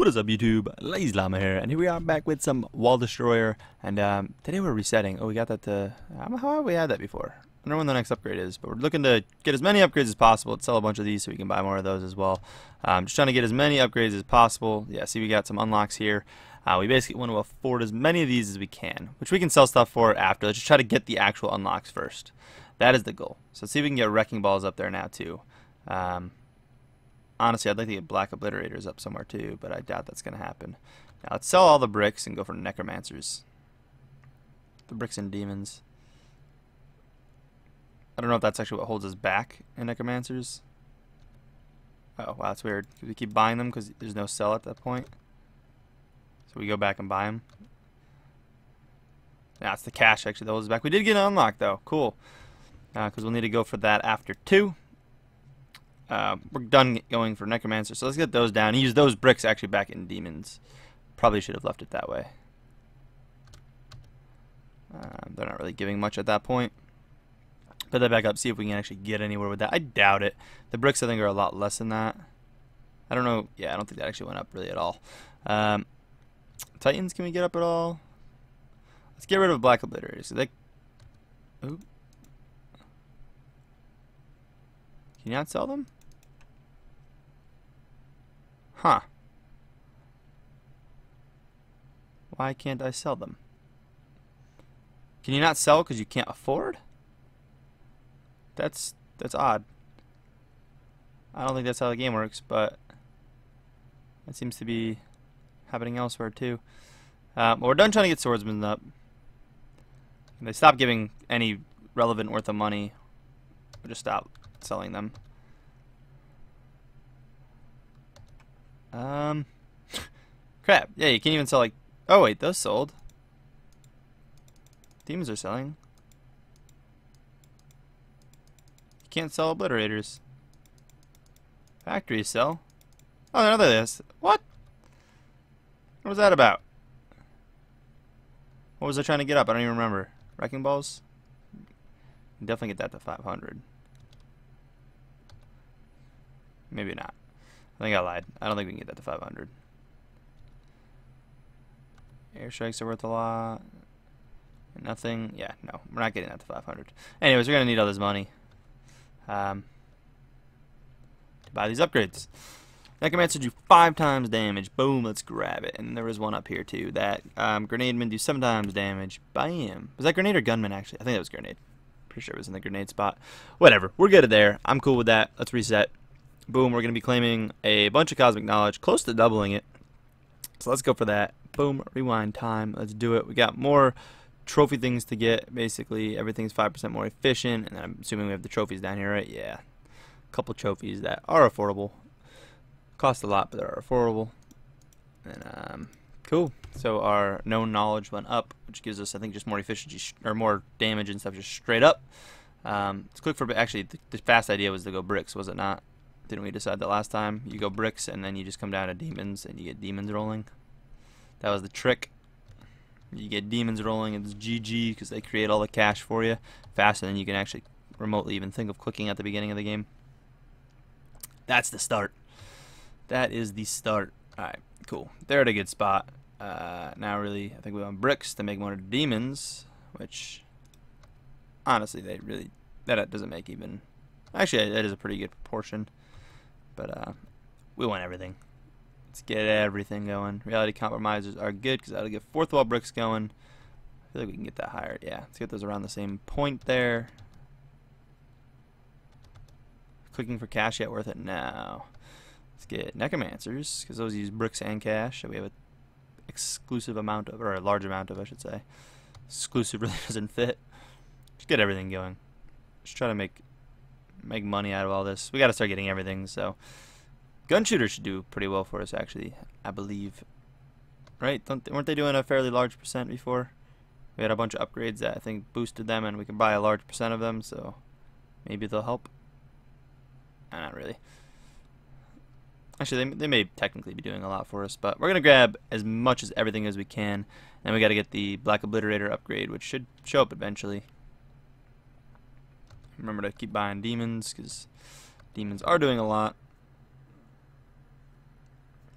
What is up YouTube? LazeeLlama here, and here we are back with some Wall Destroyer, and um, today we're resetting. Oh, we got that to, how how have we had that before? I don't know when the next upgrade is, but we're looking to get as many upgrades as possible, sell a bunch of these so we can buy more of those as well. Um, just trying to get as many upgrades as possible. Yeah, see we got some unlocks here. Uh, we basically want to afford as many of these as we can, which we can sell stuff for after. Let's just try to get the actual unlocks first. That is the goal. So let's see if we can get Wrecking Balls up there now too. Um, honestly, I'd like to get Black Obliterators up somewhere too, but I doubt that's going to happen. Now let's sell all the bricks and go for Necromancers. The bricks and demons. I don't know if that's actually what holds us back in Necromancers. Oh, wow, that's weird. We keep buying them because there's no sell at that point. So we go back and buy them. Yeah, it's the cash actually that holds us back. We did get an unlock though. Cool. Because uh, we'll need to go for that after two. Uh, we're done going for Necromancer, so let's get those down. Use those bricks actually back in Demons. Probably should have left it that way. Uh, they're not really giving much at that point. Put that back up, see if we can actually get anywhere with that. I doubt it. The bricks, I think, are a lot less than that. I don't know. Yeah, I don't think that actually went up really at all. Um, Titans, can we get up at all? Let's get rid of Black Obliterators. So they... Oop. Can you not sell them? Huh. Why can't I sell them? Can you not sell because you can't afford? That's that's odd. I don't think that's how the game works, but that seems to be happening elsewhere too. Uh, we're done trying to get swordsmen up. If they stop giving any relevant worth of money, we'll just stop selling them. Um, crap. Yeah, you can't even sell like. Oh wait, those sold. Demons are selling. You can't sell obliterators. Factories sell. Oh, another this. What? What was that about? What was I trying to get up? I don't even remember. Wrecking balls? Definitely get that to 500. Maybe not. I think I lied. I don't think we can get that to 500. Airstrikes are worth a lot. Nothing. Yeah, no. We're not getting that to 500. Anyways, we're going to need all this money um, to buy these upgrades. Necromancer do 5 times damage. Boom, let's grab it. And there was one up here too. That um, Grenade Men do 7 times damage. Bam. Was that Grenade or Gunman actually? I think that was Grenade. Pretty sure it was in the Grenade spot. Whatever. We're good at there. I'm cool with that. Let's reset. Boom, we're going to be claiming a bunch of Cosmic Knowledge, close to doubling it. So let's go for that. Boom, rewind time. Let's do it. We got more trophy things to get. Basically, everything's 5% more efficient. And I'm assuming we have the trophies down here, right? Yeah. A couple trophies that are affordable. Cost a lot, but they're affordable. And, um, cool. So our known knowledge went up, which gives us, I think, just more efficiency, or more damage and stuff just straight up. Um, let's click for, actually, the, the fast idea was to go bricks, was it not? Didn't we decide that last time? You go bricks and then you just come down to demons and you get demons rolling. That was the trick. You get demons rolling, it's GG because they create all the cash for you faster than you can actually remotely even think of clicking at the beginning of the game. That's the start. That is the start. Alright, cool. They're at a good spot. Uh, now really, I think we want bricks to make more demons, which honestly, they really, that doesn't make even, actually, that is a pretty good proportion. But uh, we want everything. Let's get everything going. Reality compromisers are good because that'll get fourth wall bricks going. I feel like we can get that higher. Yeah, let's get those around the same point there. Clicking for cash yet worth it now. Let's get necromancers because those use bricks and cash. So we have an exclusive amount of, or a large amount of, I should say. Exclusive really doesn't fit. Just get everything going. Just try to make make money out of all this. We got to start getting everything. So, gun shooters should do pretty well for us, actually. I believe. Right? Don't weren't they doing a fairly large percent before? We had a bunch of upgrades that I think boosted them, and we can buy a large percent of them. So, maybe they'll help. Uh, not really. Actually, they, they may technically be doing a lot for us, but we're going to grab as much as everything as we can. And we got to get the Black Obliterator upgrade, which should show up eventually. Remember to keep buying demons because demons are doing a lot.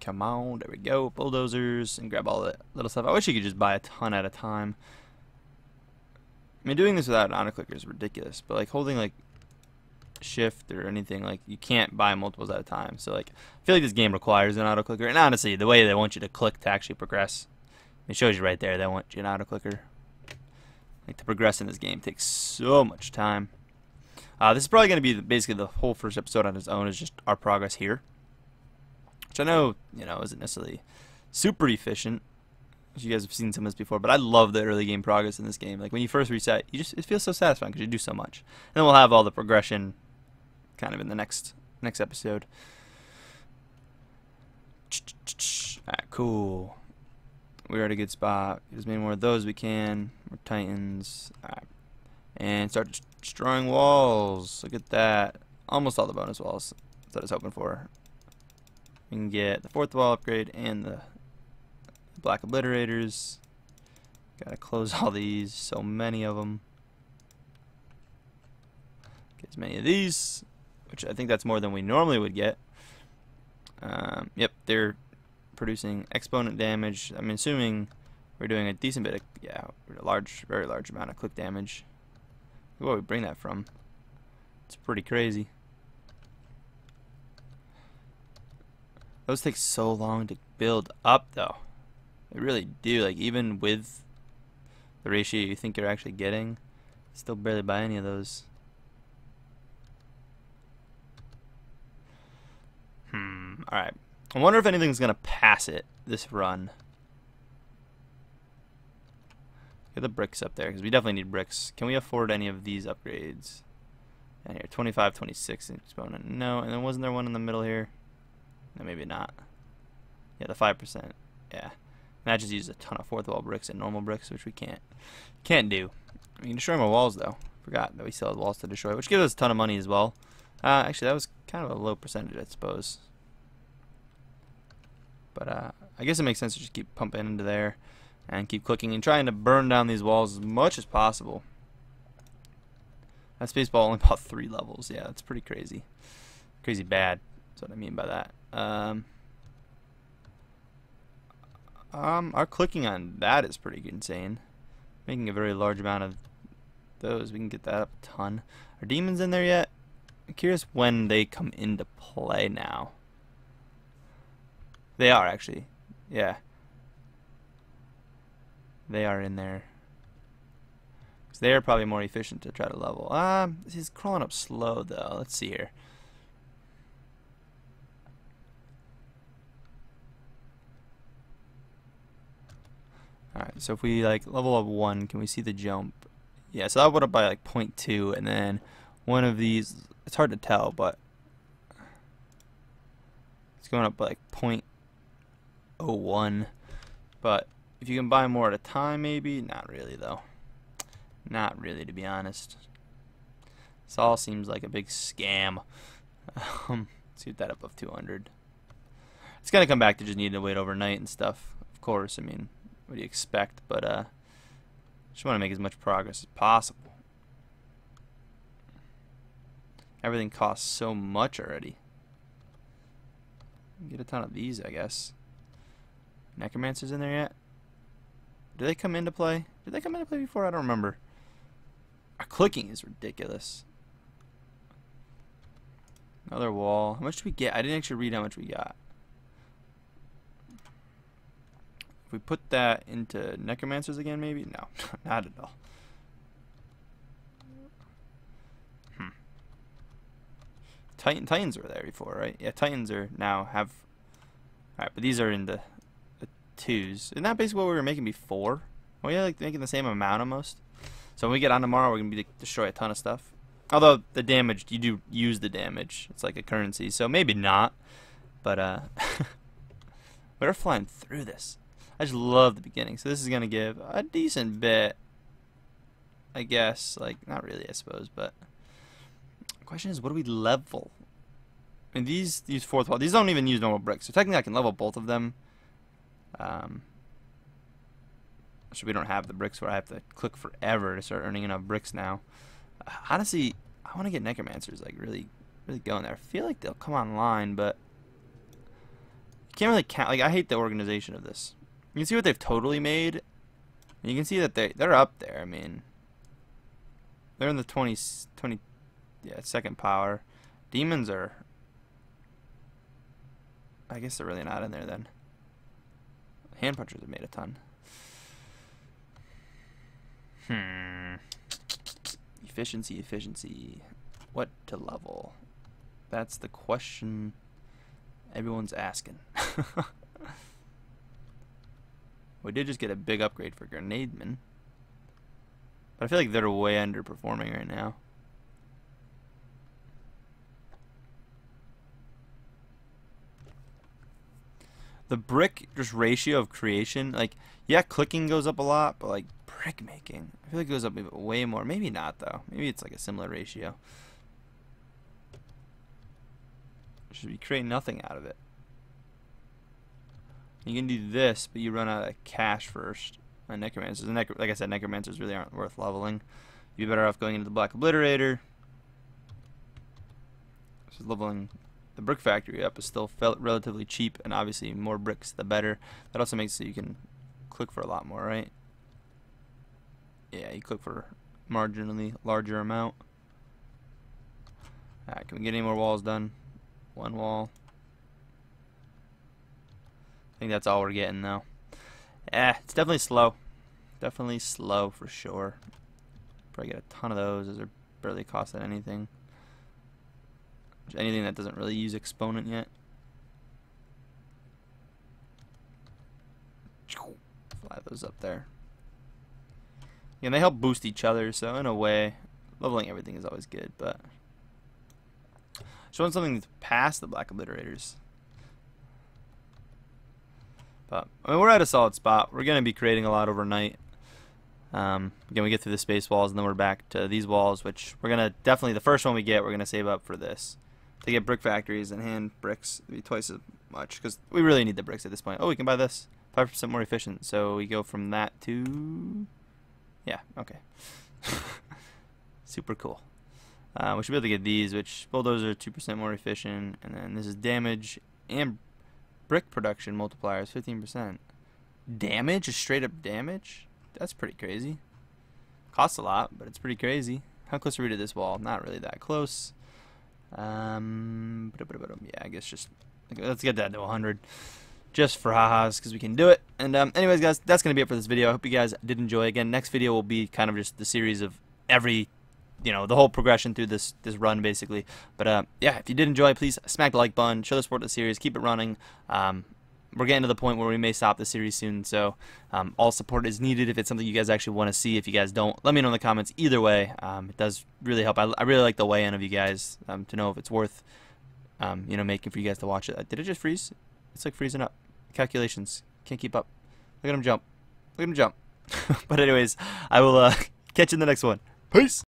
Come on, there we go. Bulldozers and grab all the little stuff. I wish you could just buy a ton at a time. I mean, doing this without an auto clicker is ridiculous, but like holding like shift or anything, like you can't buy multiples at a time. So like, I feel like this game requires an auto clicker. And honestly, the way they want you to click to actually progress, it shows you right there. They want you an auto clicker. Like to progress in this game takes so much time. Uh, this is probably going to be the, basically the whole first episode on its own is just our progress here. Which I know, you know, isn't necessarily super efficient. As You guys have seen some of this before, but I love the early game progress in this game. Like when you first reset, you just it feels so satisfying because you do so much. And then we'll have all the progression kind of in the next next episode. Alright, cool. We're at a good spot. As many more of those we can. Titans. Alright. And start destroying walls. Look at that. Almost all the bonus walls. that I was hoping for. We can get the fourth wall upgrade and the black obliterators. Gotta close all these. So many of them. Get as many of these which I think that's more than we normally would get. Um, yep, they're producing exponent damage. I'm assuming we're doing a decent bit of, yeah, a large, very large amount of click damage. Where we bring that from? It's pretty crazy. Those take so long to build up, though. They really do. Like, even with the ratio you think you're actually getting, still barely buy any of those. Hmm. Alright. I wonder if anything's going to pass it this run. Get the bricks up there, because we definitely need bricks. Can we afford any of these upgrades? And here, 25, 26 exponent. No, and then wasn't there one in the middle here? No, maybe not. Yeah, the 5%. Yeah. And I just a ton of fourth wall bricks and normal bricks, which we can't can't do. We can destroy more walls, though. Forgot that we still have walls to destroy, which gives us a ton of money as well. Uh, actually, that was kind of a low percentage, I suppose. But uh, I guess it makes sense to just keep pumping into there and keep clicking and trying to burn down these walls as much as possible. That space ball only bought three levels. Yeah, that's pretty crazy. Crazy bad. That's what I mean by that. Um, um, our clicking on that is pretty insane. Making a very large amount of those. We can get that up a ton. Are demons in there yet? I'm curious when they come into play now. They are actually. Yeah. They are in there. Cause they are probably more efficient to try to level. Um, he's crawling up slow though. Let's see here. Alright, so if we like level up one, can we see the jump? Yeah, so that went up by like 0.2 and then one of these, it's hard to tell, but it's going up by like 0. 01. But if you can buy more at a time, maybe? Not really, though. Not really, to be honest. This all seems like a big scam. Um, let's get that above 200. It's going to come back to just needing to wait overnight and stuff. Of course, I mean, what do you expect? But, uh, just want to make as much progress as possible. Everything costs so much already. Get a ton of these, I guess. Necromancers in there yet? Do they come into play? Did they come into play before? I don't remember. Our clicking is ridiculous. Another wall. How much do we get? I didn't actually read how much we got. If we put that into necromancers again, maybe? No, not at all. Hmm. Titan, Titans were there before, right? Yeah, Titans are now have... Alright, but these are in the twos. Isn't that basically what we were making before? Are we like making the same amount almost? So when we get on tomorrow, we're gonna be destroy a ton of stuff. Although the damage, you do use the damage. It's like a currency, so maybe not. But uh, we're flying through this. I just love the beginning. So this is gonna give a decent bit, I guess. Like not really, I suppose. But question is, what do we level? And these these fourth wall, these don't even use normal bricks. So technically, I can level both of them. Um, so we don't have the bricks where I have to click forever to start earning enough bricks now. Uh, honestly, I want to get necromancers like really, really going there. I feel like they'll come online, but can't really count. Like I hate the organization of this. You can see what they've totally made. You can see that they they're up there. I mean, they're in the 20, 20 yeah, second power. Demons are. I guess they're really not in there then. Hand punchers have made a ton. Hmm. Efficiency, efficiency. What to level? That's the question everyone's asking. we did just get a big upgrade for Grenademan. But I feel like they're way underperforming right now. The brick just ratio of creation, like, yeah, clicking goes up a lot, but like brick making, I feel like it goes up way more. Maybe not though. Maybe it's like a similar ratio. Should be creating nothing out of it. You can do this, but you run out of cash first. And necromancers, like I said, necromancers really aren't worth leveling. You'd be better off going into the black obliterator. So leveling the brick factory up is still relatively cheap, and obviously more bricks the better. That also makes it so you can click for a lot more, right? Yeah, you click for marginally larger amount. Alright, can we get any more walls done? One wall. I think that's all we're getting though. Eh, it's definitely slow. Definitely slow for sure. Probably get a ton of those as they're barely costing anything. Anything that doesn't really use exponent yet. Fly those up there. And they help boost each other, so in a way, leveling everything is always good, but showing something that's past the black obliterators. But I mean, we're at a solid spot. We're gonna be creating a lot overnight. Um, again, we get through the space walls, and then we're back to these walls, which we're gonna definitely the first one we get, we're gonna save up for this to get brick factories and hand bricks be twice as much because we really need the bricks at this point. Oh, we can buy this, five percent more efficient. So we go from that to, yeah, okay, super cool. Uh, we should be able to get these, which bulldozer two percent more efficient, and then this is damage and Brick production multipliers, 15%. Damage? Just straight up damage? That's pretty crazy. Costs a lot, but it's pretty crazy. How close are we to this wall? Not really that close. Um, yeah, I guess just let's get that to 100, just for ha-has, because we can do it. And um, anyways, guys, that's gonna be it for this video. I hope you guys did enjoy. Again, next video will be kind of just the series of every you know the whole progression through this this run basically. But uh, yeah, if you did enjoy, please smack the like button, show the support to the series, keep it running. Um, we're getting to the point where we may stop the series soon, so um, all support is needed if it's something you guys actually want to see. If you guys don't, let me know in the comments. Either way, um, it does really help. I, I, really like the weigh-in of you guys um, to know if it's worth, um, you know, making for you guys to watch it. Did it just freeze? It's like freezing up. Calculations can't keep up. Look at him jump. Look at him jump. but anyways, I will uh, catch you in the next one. Peace.